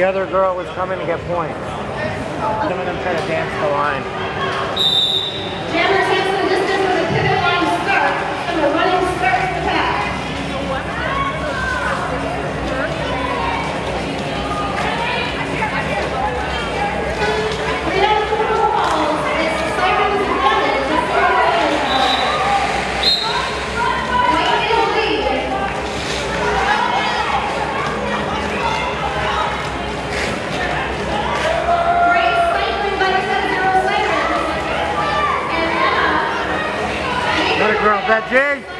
the other girl was coming to get points. Let Jay. That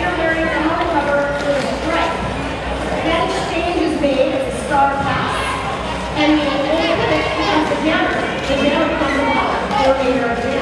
star pass. And the old thing comes becomes the jammer becomes a model, coordinator of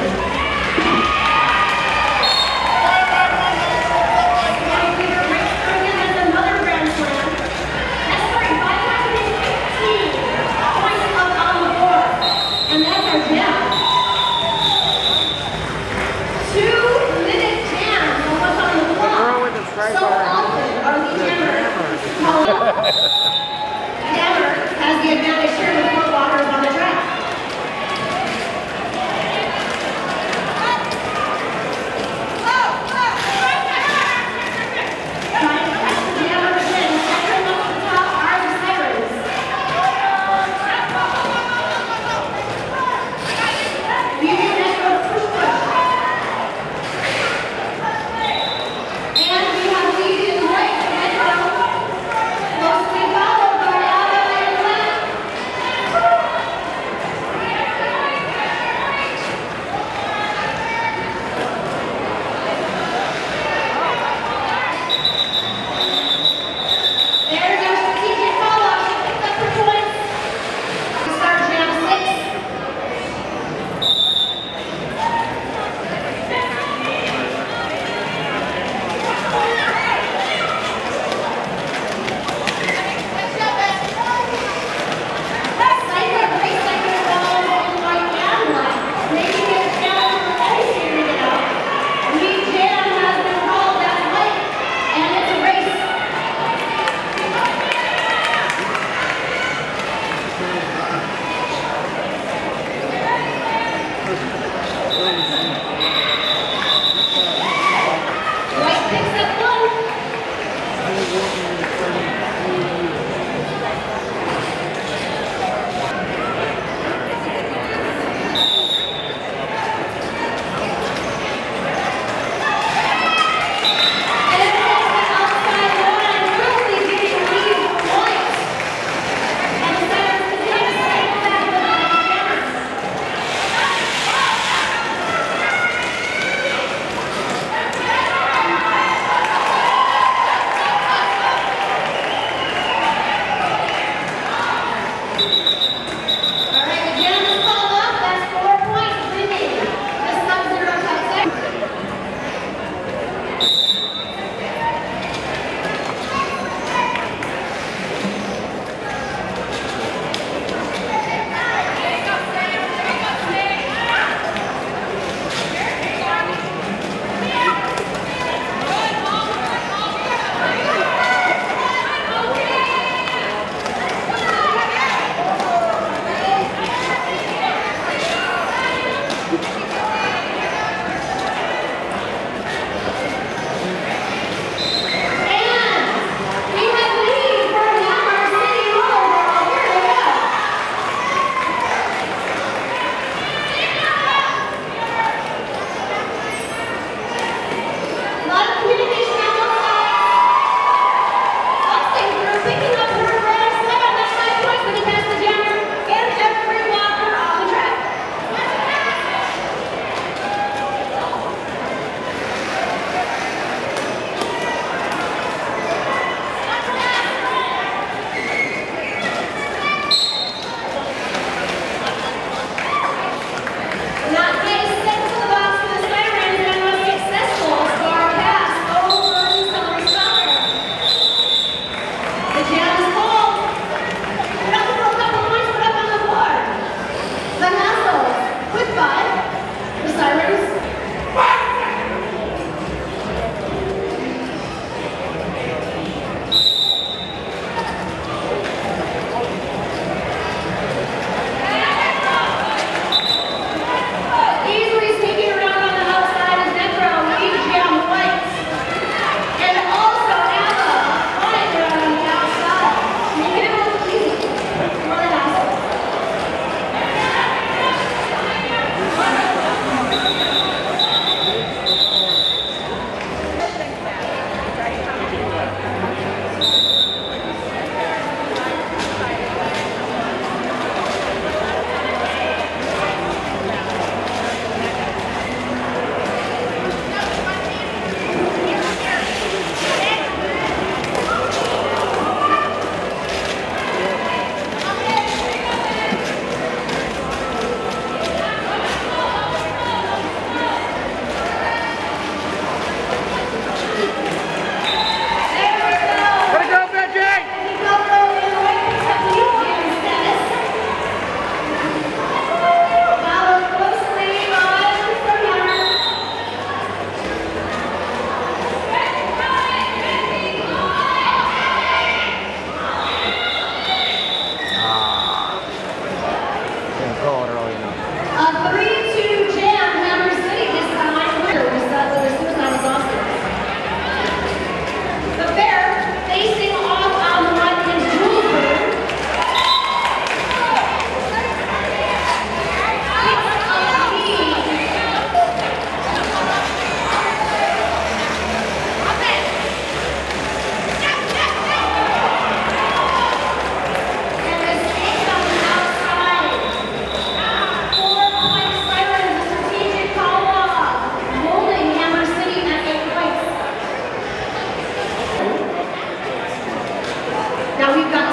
Now we've got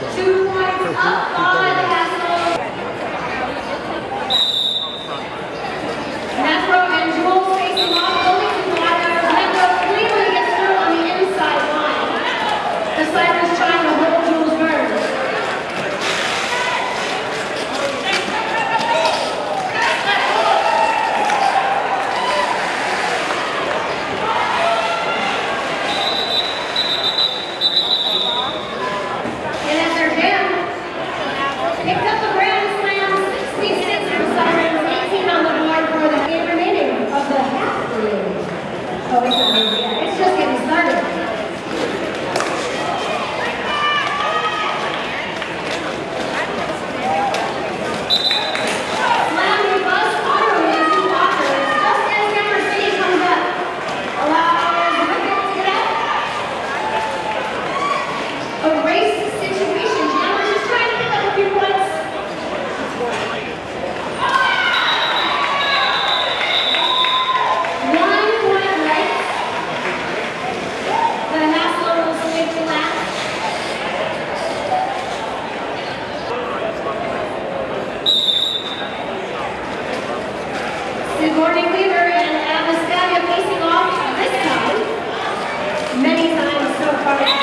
Two Thank you.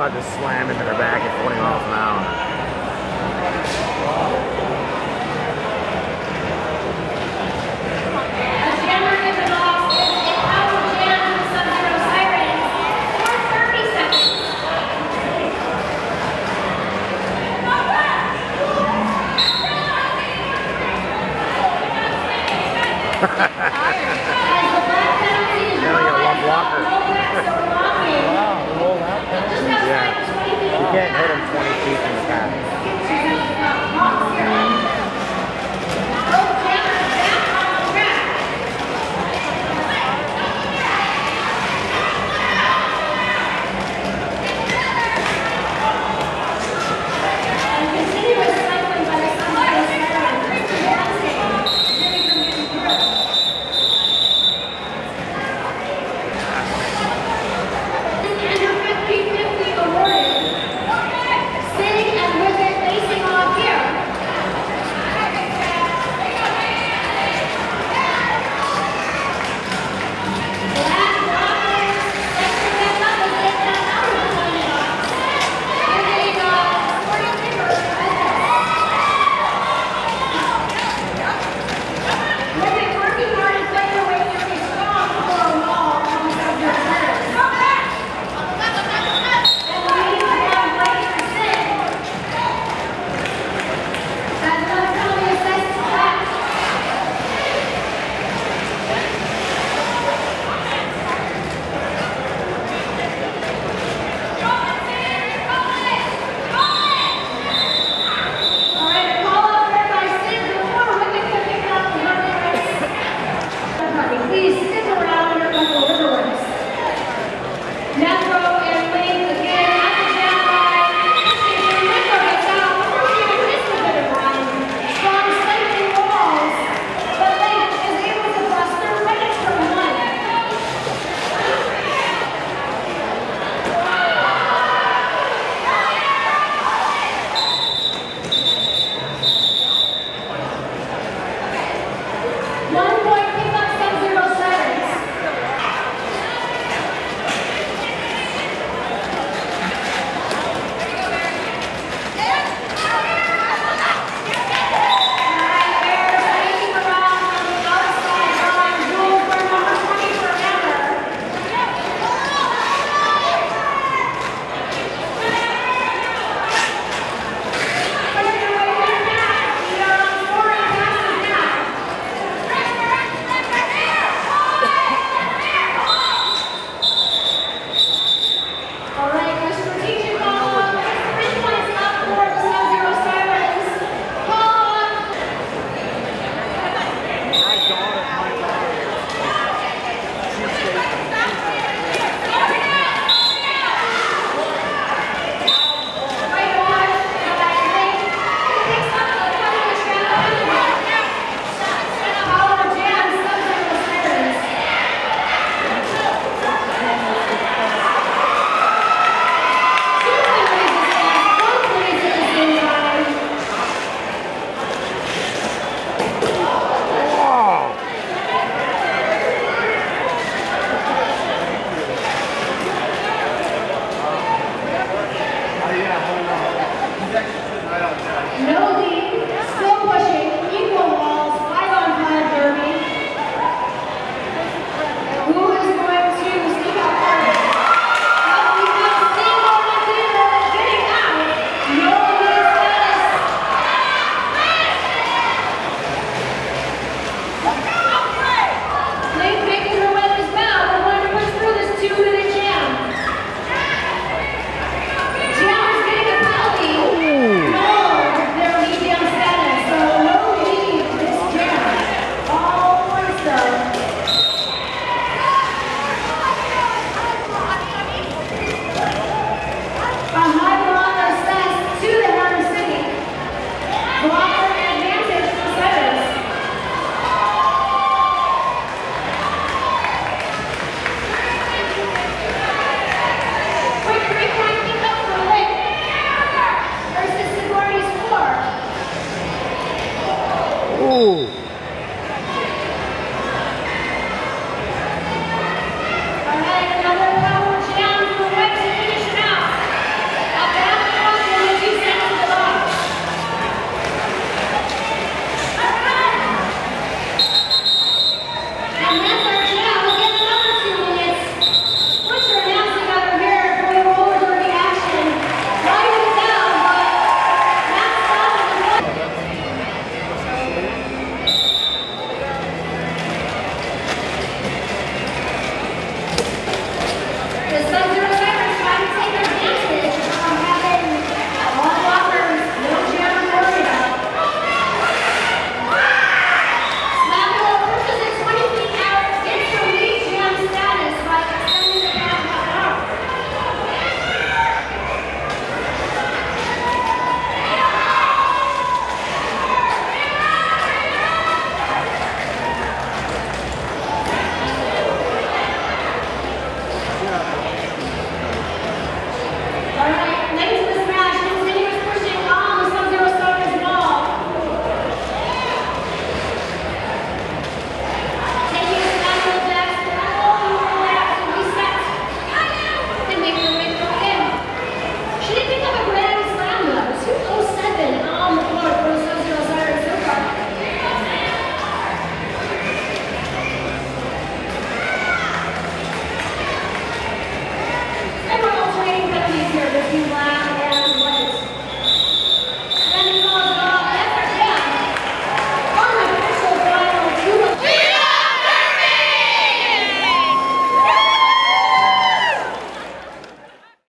You're not allowed